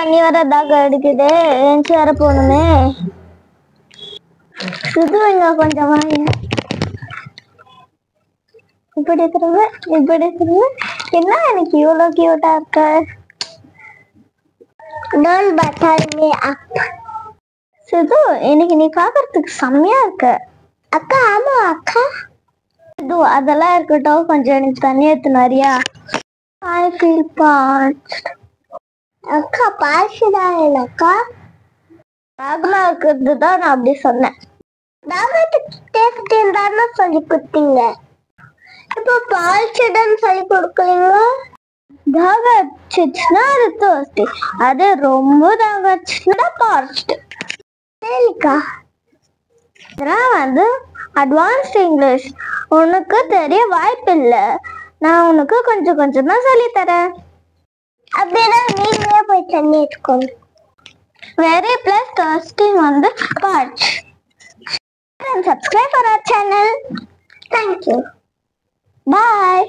தண்ணி வர தாக அடிக்குது. ஏஞ்சி வர போகணுமே. சுதுவங்க கொஞ்சம் வாங்க. இப்படி திரும்ப இப்படி திரும்ப என்ன எனக்கு இவ்வளோ கியூட்டா இருக்க? டோல் பட்டர் மீ அப் சிது இன்னைக்கு நீ பார்க்கறதுக்கு செம்மையா இருக்க. அக்கா ஆமா அக்கா. இது அதெல்லாம் இருக்கட்டும் கொஞ்சம் எனக்கு தண்ணி எடுத்து நிறையா ஐ ஃபீல் அக்கா பார்ச்சுதான் அக்கா தாகமா இருக்கிறது தான் நான் அப்படி சொன்னேன். தாகத்துக்கு டேஸ்ட் சொல்லி கொடுத்தீங்க. இப்போ பால்ச்சடன்னு சொல்லி கொடுக்கலீங்க தாக அது தோஸ்டி அது ரொம்ப தாக வச்சுச்சுன்னா சரிக்கா. இதெல்லாம் வந்து அட்வான்ஸ்ட் இங்கிலீஷ் உனக்கு தெரிய வாய்ப்பு இல்லை நான் உனக்கு கொஞ்சம் கொஞ்சம் தான் சொல்லித்தரேன். அப்படின்னா நீங்களே போய் தண்ணி எடுத்துக்கோங்க வெரி பிளஸ் டர்ஸ்டிங் வந்து பார்ச் subscribe for our channel. Thank you. Bye.